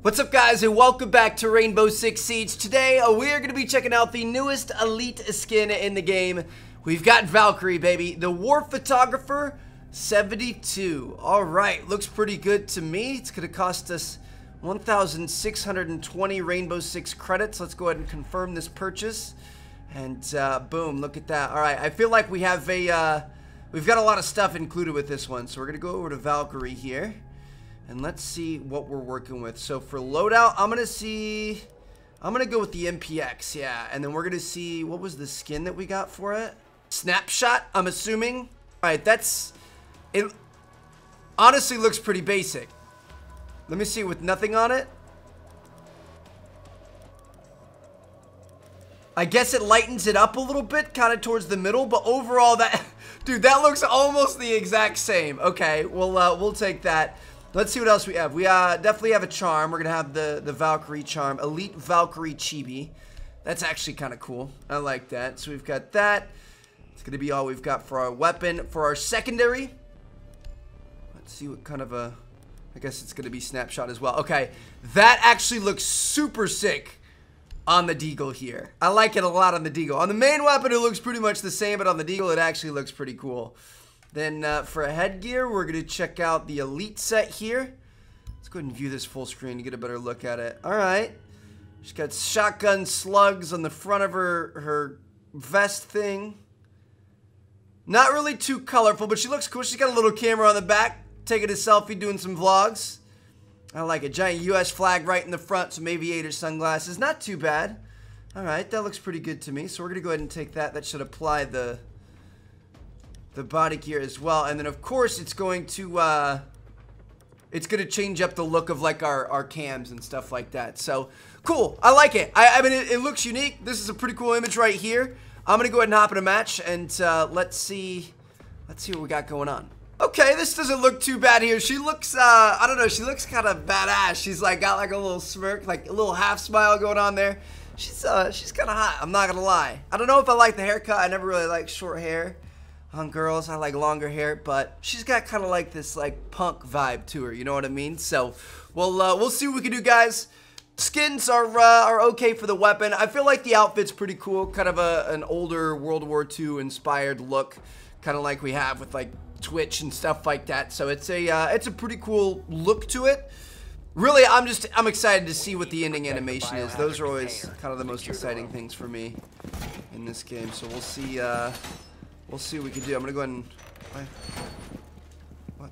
What's up guys and welcome back to Rainbow Six Siege. Today uh, we are going to be checking out the newest elite skin in the game. We've got Valkyrie baby, the War Photographer 72. Alright, looks pretty good to me. It's going to cost us 1,620 Rainbow Six credits. Let's go ahead and confirm this purchase. And uh, boom, look at that. Alright, I feel like we have a, uh, we've got a lot of stuff included with this one. So we're going to go over to Valkyrie here. And let's see what we're working with. So for loadout, I'm going to see... I'm going to go with the MPX, yeah. And then we're going to see... What was the skin that we got for it? Snapshot, I'm assuming. All right, that's... It honestly looks pretty basic. Let me see with nothing on it. I guess it lightens it up a little bit, kind of towards the middle, but overall that... Dude, that looks almost the exact same. Okay, we'll, uh, we'll take that. Let's see what else we have. We uh, definitely have a charm. We're going to have the, the Valkyrie charm. Elite Valkyrie Chibi. That's actually kind of cool. I like that. So we've got that. It's going to be all we've got for our weapon. For our secondary, let's see what kind of a... I guess it's going to be snapshot as well. Okay, that actually looks super sick on the Deagle here. I like it a lot on the Deagle. On the main weapon, it looks pretty much the same, but on the Deagle, it actually looks pretty cool. Then uh, for a headgear, we're going to check out the Elite set here. Let's go ahead and view this full screen to get a better look at it. All right. She's got shotgun slugs on the front of her, her vest thing. Not really too colorful, but she looks cool. She's got a little camera on the back, taking a selfie, doing some vlogs. I like a giant U.S. flag right in the front, some aviator sunglasses. Not too bad. All right, that looks pretty good to me. So we're going to go ahead and take that. That should apply the the body gear as well. And then, of course, it's going to, uh, it's going to change up the look of, like, our, our cams and stuff like that. So, cool. I like it. I, I mean, it, it looks unique. This is a pretty cool image right here. I'm going to go ahead and hop in a match, and uh, let's see, let's see what we got going on. Okay, this doesn't look too bad here. She looks, uh, I don't know, she looks kind of badass. She's, like, got, like, a little smirk, like, a little half smile going on there. She's, uh, she's kind of hot. I'm not going to lie. I don't know if I like the haircut. I never really liked short hair on girls. I like longer hair, but she's got kind of like this like punk vibe to her. You know what I mean? So we'll uh, we'll see what we can do, guys. Skins are uh, are okay for the weapon. I feel like the outfit's pretty cool. Kind of a an older World War II inspired look, kind of like we have with like Twitch and stuff like that. So it's a uh, it's a pretty cool look to it. Really, I'm just I'm excited to see what the ending animation is. Those are always kind of the most exciting things for me in this game. So we'll see. Uh, We'll see what we can do. I'm gonna go ahead and. What?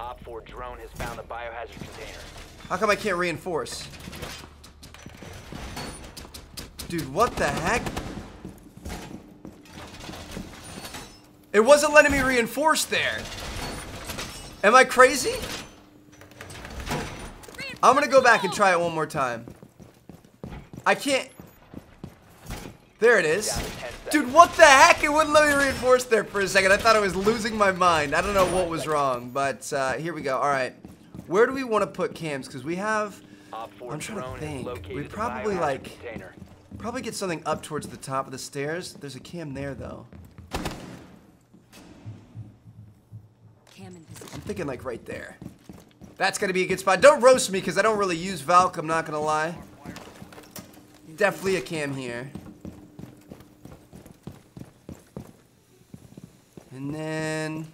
OPFOR drone has found the biohazard container. How come I can't reinforce? Dude, what the heck? It wasn't letting me reinforce there. Am I crazy? I'm gonna go back and try it one more time. I can't. There it is. Dude, what the heck? It wouldn't let me reinforce there for a second. I thought I was losing my mind. I don't know what was wrong, but uh, here we go. All right. Where do we want to put cams? Because we have... I'm trying to think. We probably, like... Probably get something up towards the top of the stairs. There's a cam there, though. I'm thinking, like, right there. That's going to be a good spot. Don't roast me, because I don't really use Valk. I'm not going to lie. Definitely a cam here. And then...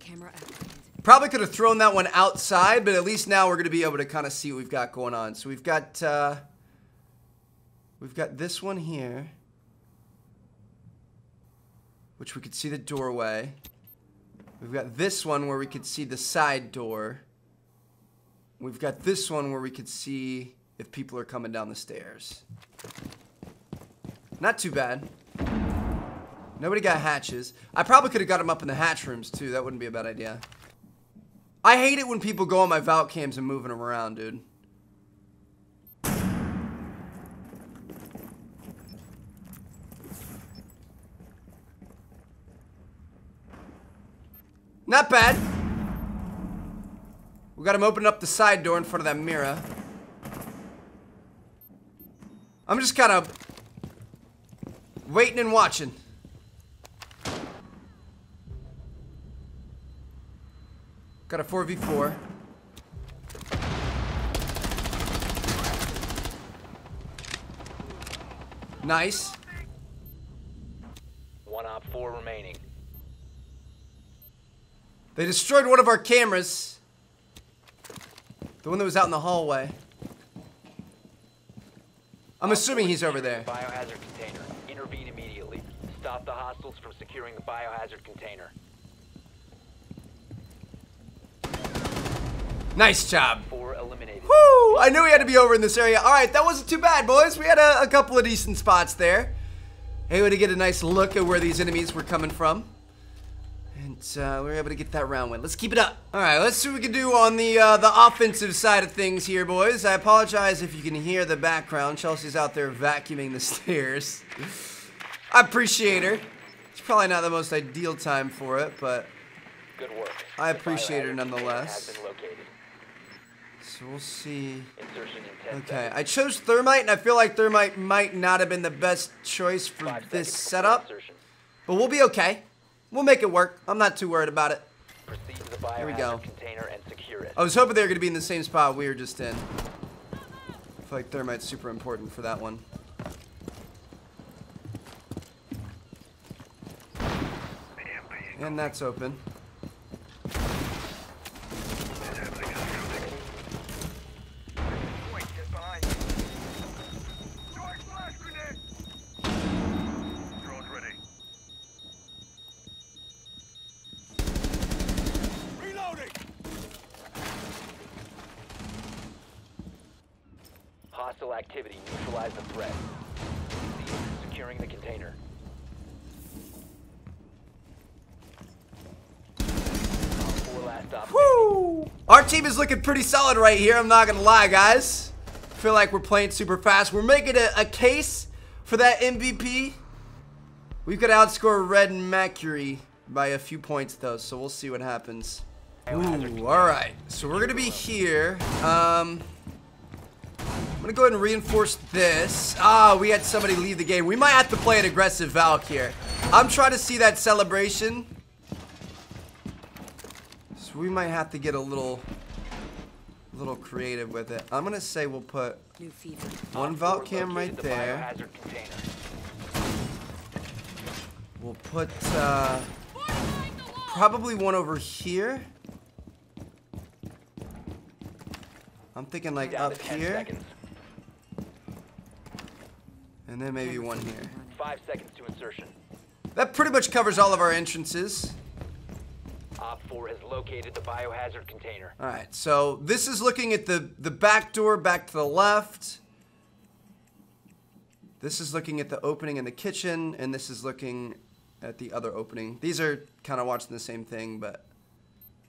Camera activated. Probably could have thrown that one outside, but at least now we're going to be able to kind of see what we've got going on. So we've got, uh, we've got this one here, which we could see the doorway. We've got this one where we could see the side door. We've got this one where we could see if people are coming down the stairs. Not too bad. Nobody got hatches. I probably could have got them up in the hatch rooms, too. That wouldn't be a bad idea. I hate it when people go on my Valk cams and moving them around, dude. Not bad. We got him opening up the side door in front of that mirror. I'm just kind of waiting and watching. Got a 4v4. Nice. One OPFOR remaining. They destroyed one of our cameras. The one that was out in the hallway. I'm assuming he's over there. Biohazard container. Intervene immediately. Stop the hostiles from securing the biohazard container. Nice job. Woo! I knew we had to be over in this area. All right, that wasn't too bad, boys. We had a, a couple of decent spots there. Able to get a nice look at where these enemies were coming from. And uh, we were able to get that round win. Let's keep it up. All right, let's see what we can do on the uh, the offensive side of things here, boys. I apologize if you can hear the background. Chelsea's out there vacuuming the stairs. I appreciate her. It's probably not the most ideal time for it, but Good work. I appreciate her nonetheless. Has been located. so we'll see. Insertion in 10 Okay. I chose Thermite, and I feel like Thermite might not have been the best choice for Five this setup, but we'll be okay. We'll make it work. I'm not too worried about it. Here we go. container and secure it. I was hoping they were going to be in the same spot we were just in. I feel like Thermite's super important for that one. And that's open. Hostile activity. Neutralize the threat. Proceed. Securing the container. OPFOR last op. Woo! Our team is looking pretty solid right here. I'm not gonna lie, guys. Feel like we're playing super fast. We're making a, a case for that MVP. We could outscore Red and Mercury by a few points though, so we'll see what happens. Ooh, all right. So we're gonna be here. Um, I'm gonna go ahead and reinforce this. Ah, we had somebody leave the game. We might have to play an aggressive Valk here. I'm trying to see that celebration. So we might have to get a little, little creative with it. I'm gonna say we'll put one Valk cam right there. We'll put uh, probably one over here. I'm thinking like up here, seconds. And then maybe one here. Five seconds to insertion. That pretty much covers all of our entrances. OPFOR has located the biohazard container. All right, so this is looking at the the back door back to the left. This is looking at the opening in the kitchen, and this is looking at the other opening. These are kind of watching the same thing, but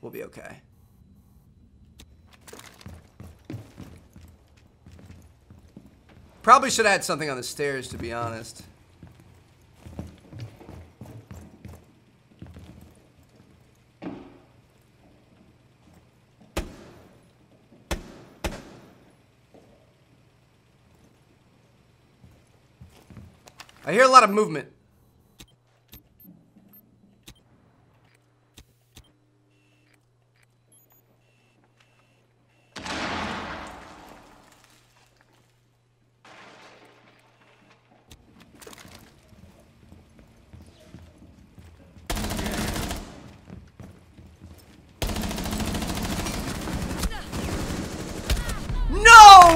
we'll be okay. Probably should have had something on the stairs, to be honest. I hear a lot of movement.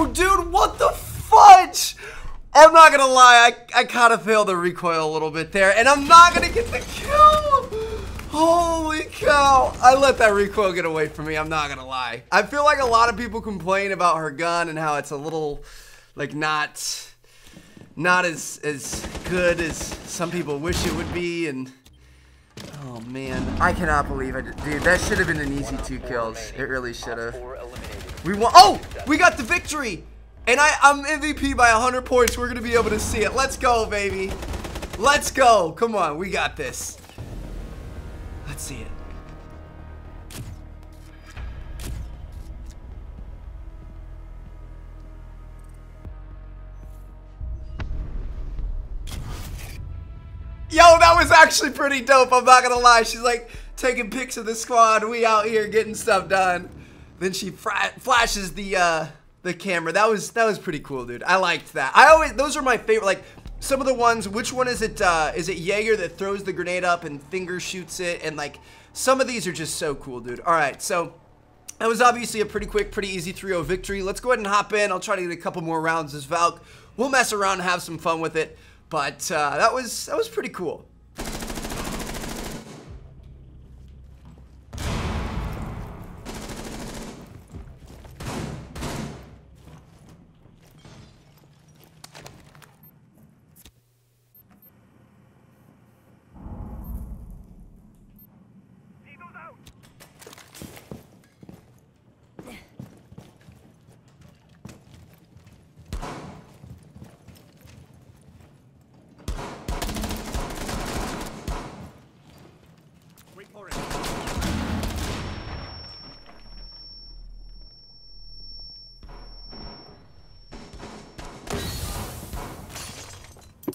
Dude, what the fudge? I'm not gonna lie, I, I kind of failed the recoil a little bit there, and I'm not gonna get the kill. Holy cow! I let that recoil get away from me. I'm not gonna lie. I feel like a lot of people complain about her gun and how it's a little, like, not, not as as good as some people wish it would be, and. Oh man, I cannot believe it, dude. That should have been an easy two kills. It really should have. Op 4 eliminated. We won. Oh, we got the victory, and I I'm MVP by 100 points. We're gonna be able to see it. Let's go, baby. Let's go. Come on, we got this. Let's see it. Yo, that was actually pretty dope. I'm not gonna lie. She's like taking pics of the squad. We out here getting stuff done. Then she flashes the uh, the camera. That was that was pretty cool, dude. I liked that. I always those are my favorite. Like some of the ones, which one is it? Uh, is it Jaeger that throws the grenade up and finger shoots it? And like, some of these are just so cool, dude. All right, so that was obviously a pretty quick, pretty easy 3-0 victory. Let's go ahead and hop in. I'll try to get a couple more rounds as Valk. We'll mess around and have some fun with it. But uh, that was that was pretty cool.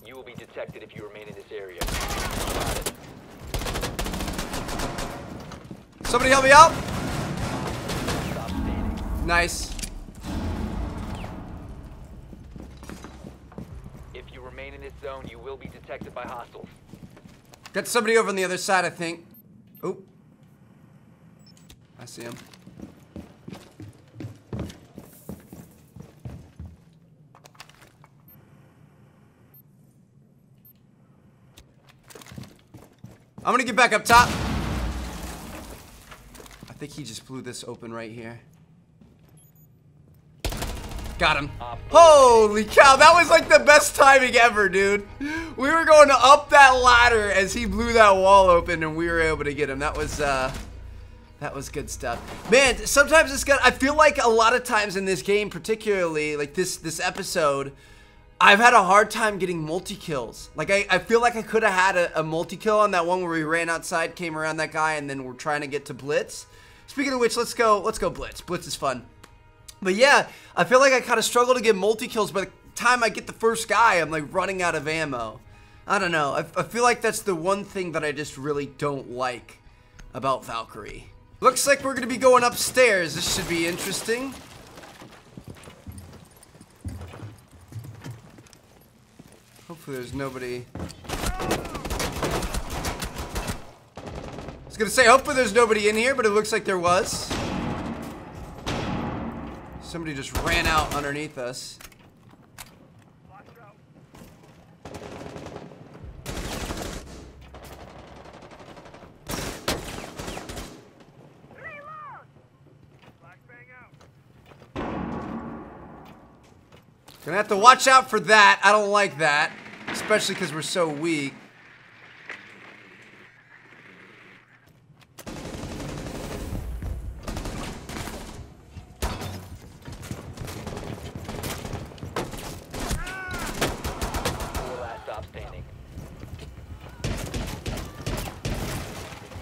You will be detected if you remain in this area. Somebody help me out. Nice. If you remain in this zone, you will be detected by hostiles. Got somebody over on the other side, I think. Oh. I see him. I'm gonna get back up top. I think he just blew this open right here. Got him. Holy cow, that was like the best timing ever, dude. We were going up that ladder as he blew that wall open and we were able to get him. That was, uh, that was good stuff. Man, sometimes it's got, I feel like a lot of times in this game, particularly, like this, this episode, I've had a hard time getting multi-kills. Like, I, I feel like I could have had a, a multi-kill on that one where we ran outside, came around that guy, and then we're trying to get to Blitz. Speaking of which, let's go, let's go Blitz. Blitz is fun. But yeah, I feel like I kind of struggle to get multi-kills. By the time I get the first guy, I'm like running out of ammo. I don't know. I, I feel like that's the one thing that I just really don't like about Valkyrie. Looks like we're going to be going upstairs. This should be interesting. Hopefully there's nobody. I was to say, hopefully there's nobody in here, but it looks like there was. Somebody just ran out underneath us. Gonna have to watch out for that. I don't like that. Especially because we're so weak.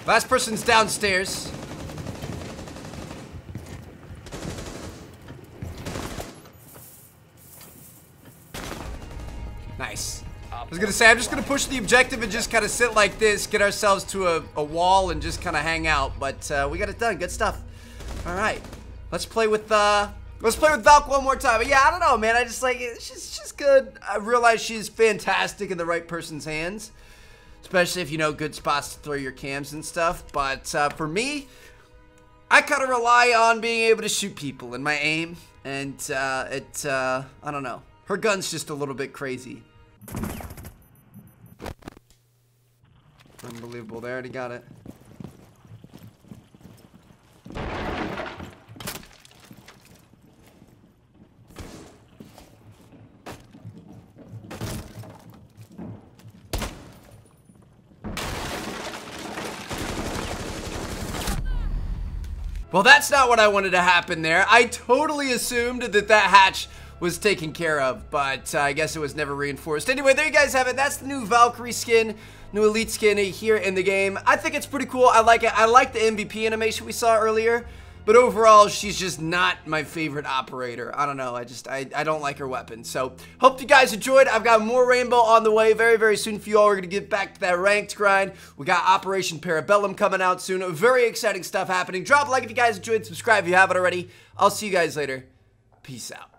Last person's downstairs. Was gonna say, I'm just gonna push the objective and just kind of sit like this, get ourselves to a, a wall and just kind of hang out. But uh, we got it done. Good stuff. All right, let's play with uh, let's play with Valk one more time. But yeah, I don't know, man. I just like she's she's good. I realize she's fantastic in the right person's hands, especially if you know good spots to throw your cams and stuff. But uh, for me, I kind of rely on being able to shoot people in my aim, and uh, it uh, I don't know. Her gun's just a little bit crazy. Unbelievable. They already got it. Well, that's not what I wanted to happen there. I totally assumed that that hatch was taken care of, but uh, I guess it was never reinforced. Anyway, there you guys have it. That's the new Valkyrie skin, new Elite skin here in the game. I think it's pretty cool. I like it. I like the MVP animation we saw earlier, but overall, she's just not my favorite operator. I don't know. I just, I, I don't like her weapon. So, hope you guys enjoyed. I've got more Rainbow on the way very, very soon for you all. We're going to get back to that ranked grind. We got Operation Parabellum coming out soon. Very exciting stuff happening. Drop a like if you guys enjoyed. Subscribe if you haven't already. I'll see you guys later. Peace out.